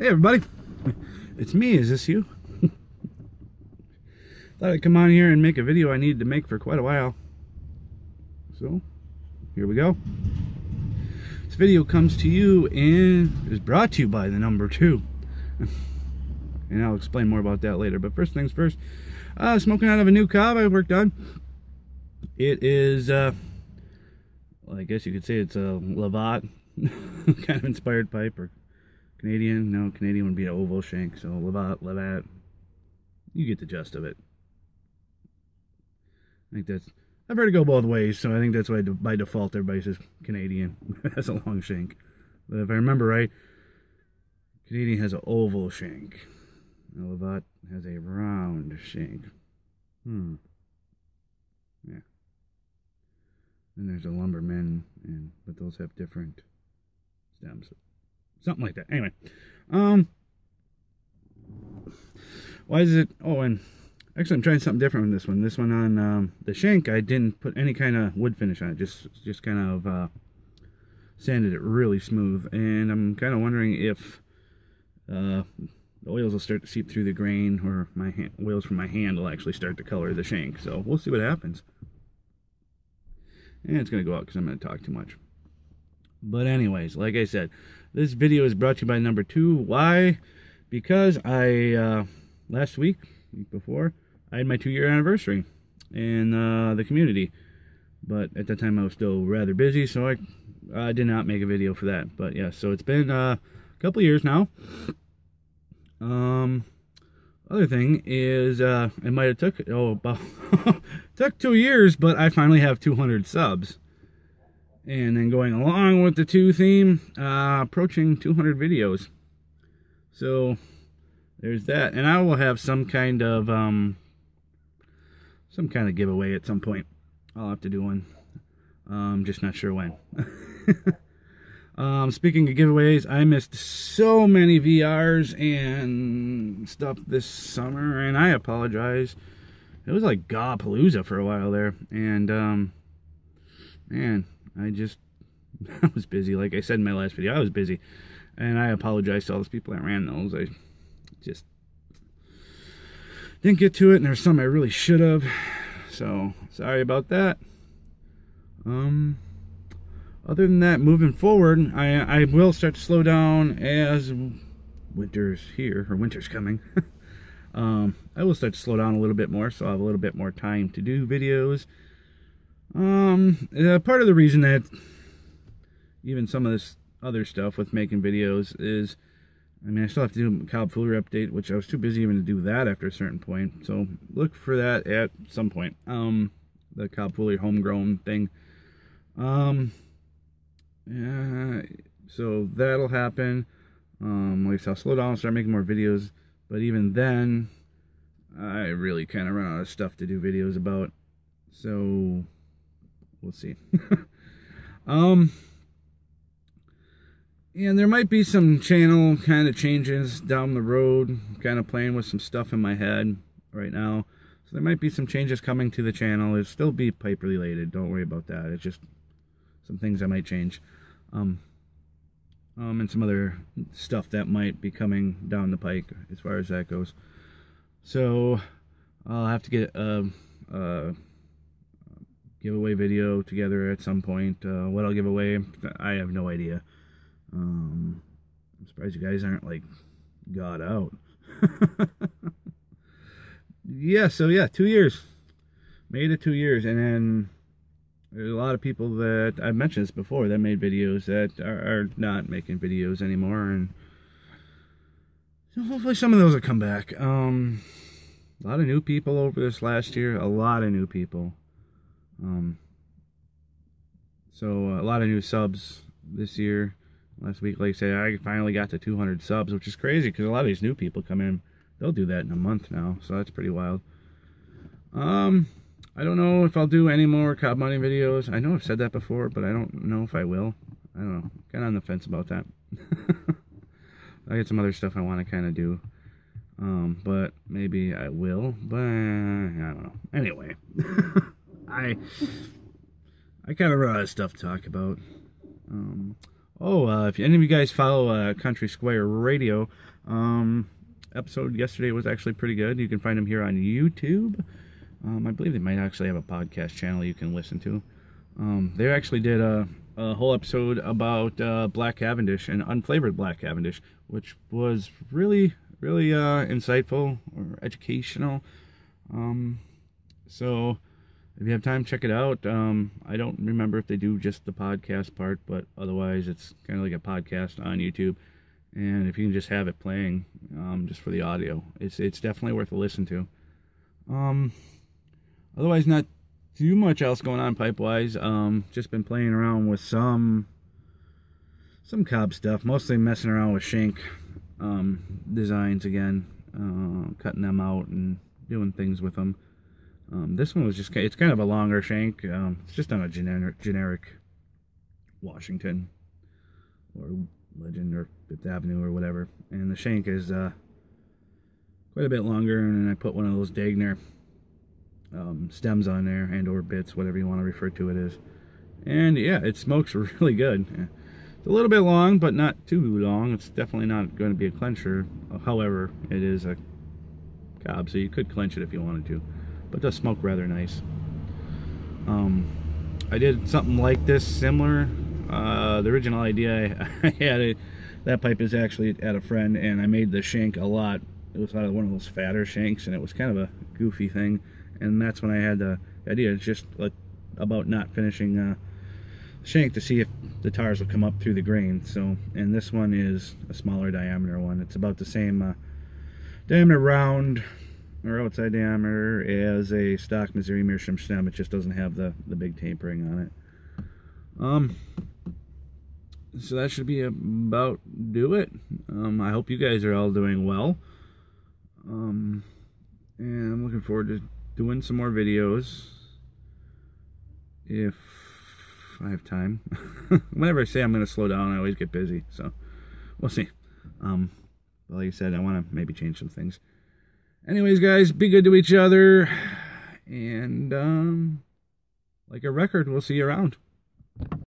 Hey everybody, it's me, is this you? Thought I'd come on here and make a video I needed to make for quite a while. So, here we go. This video comes to you and is brought to you by the number two. and I'll explain more about that later. But first things first, uh, smoking out of a new cob I worked on. It is, uh, well, I guess you could say it's a Lovat kind of inspired pipe or Canadian. No, Canadian would be an oval shank. So Lovat, Lovat. You get the gist of it. I think that's. I've heard it go both ways, so I think that's why by default everybody says Canadian has a long shank. But if I remember right, Canadian has an oval shank. Lovat has a round shank. Hmm. Yeah. Then there's a lumberman, and but those have different stems. Something like that. Anyway, um, why is it? Oh, and actually, I'm trying something different on this one. This one on um, the shank, I didn't put any kind of wood finish on it. Just, just kind of uh, sanded it really smooth. And I'm kind of wondering if uh, the oils will start to seep through the grain, or my hand, oils from my hand will actually start to color the shank. So we'll see what happens. And it's going to go out because I'm going to talk too much. But anyways, like I said, this video is brought to you by number two. Why? Because I, uh, last week, week before, I had my two-year anniversary in uh, the community. But at that time, I was still rather busy, so I, I did not make a video for that. But yeah, so it's been uh, a couple years now. Um, other thing is, uh, it might have took, oh, about, took two years, but I finally have 200 subs. And then going along with the two theme, uh, approaching 200 videos. So, there's that. And I will have some kind of, um, some kind of giveaway at some point. I'll have to do one. Um, just not sure when. um, speaking of giveaways, I missed so many VRs and stuff this summer, and I apologize. It was like Gawpalooza for a while there, and, um, man, I just, I was busy. Like I said in my last video, I was busy. And I apologize to all those people that ran those. I just didn't get to it, and there's some I really should have. So, sorry about that. Um, other than that, moving forward, I, I will start to slow down as winter's here, or winter's coming. um, I will start to slow down a little bit more, so I'll have a little bit more time to do videos. Um, uh, part of the reason that even some of this other stuff with making videos is, I mean, I still have to do a Cob Foolery update, which I was too busy even to do that after a certain point. So look for that at some point. Um, the Cob Foolery homegrown thing. Um, yeah, so that'll happen. Um, like I said, I'll slow down and start making more videos. But even then, I really kind of run out of stuff to do videos about. So we'll see. um, and there might be some channel kind of changes down the road, kind of playing with some stuff in my head right now. So there might be some changes coming to the channel. It'll still be pipe related. Don't worry about that. It's just some things I might change. Um, um, and some other stuff that might be coming down the pike as far as that goes. So I'll have to get a, a giveaway video together at some point. Uh, what I'll give away, I have no idea. Um, I'm surprised you guys aren't like got out. yeah, so yeah, two years. Made it two years, and then there's a lot of people that I've mentioned this before that made videos that are, are not making videos anymore, and so hopefully some of those will come back. Um, a lot of new people over this last year. A lot of new people. Um, so a lot of new subs this year. Last week, like I said, I finally got to 200 subs, which is crazy because a lot of these new people come in. They'll do that in a month now, so that's pretty wild. Um, I don't know if I'll do any more cob Money videos. I know I've said that before, but I don't know if I will. I don't know. Kind of on the fence about that. I got some other stuff I want to kind of do. Um, but maybe I will. But I don't know. Anyway, I I kind of run out of stuff to talk about. Um, Oh, uh, if any of you guys follow uh, Country Square Radio, um, episode yesterday was actually pretty good. You can find them here on YouTube. Um, I believe they might actually have a podcast channel you can listen to. Um, they actually did a, a whole episode about uh, Black Cavendish and unflavored Black Cavendish, which was really, really uh, insightful or educational. Um, so if you have time, check it out. Um, I don't remember if they do just the podcast part, but otherwise, it's kind of like a podcast on YouTube. And if you can just have it playing, um, just for the audio, it's it's definitely worth a listen to. Um, otherwise, not too much else going on pipe wise. Um, just been playing around with some some cob stuff, mostly messing around with shank um, designs again, uh, cutting them out and doing things with them. Um, this one was just, it's kind of a longer shank. Um, it's just on a generic, generic Washington or Legend or Fifth Avenue or whatever. And the shank is uh, quite a bit longer. And then I put one of those Dagner um, stems on there and or bits, whatever you want to refer to it as. And yeah, it smokes really good. It's a little bit long, but not too long. It's definitely not going to be a clencher. However, it is a cob, so you could clench it if you wanted to but does smoke rather nice. Um, I did something like this, similar. Uh, the original idea I, I had it, that pipe is actually at a friend, and I made the shank a lot. It was out of one of those fatter shanks, and it was kind of a goofy thing. And that's when I had the idea, just like about not finishing uh, shank to see if the tars will come up through the grain. So, and this one is a smaller diameter one. It's about the same uh, diameter round or outside diameter as a stock Missouri Meerschaum stem. It just doesn't have the, the big tapering on it. Um, so that should be about do it. Um, I hope you guys are all doing well. Um, and I'm looking forward to doing some more videos if I have time. Whenever I say I'm going to slow down, I always get busy. So we'll see. Um, like I said, I want to maybe change some things. Anyways, guys, be good to each other. And, um, like a record, we'll see you around.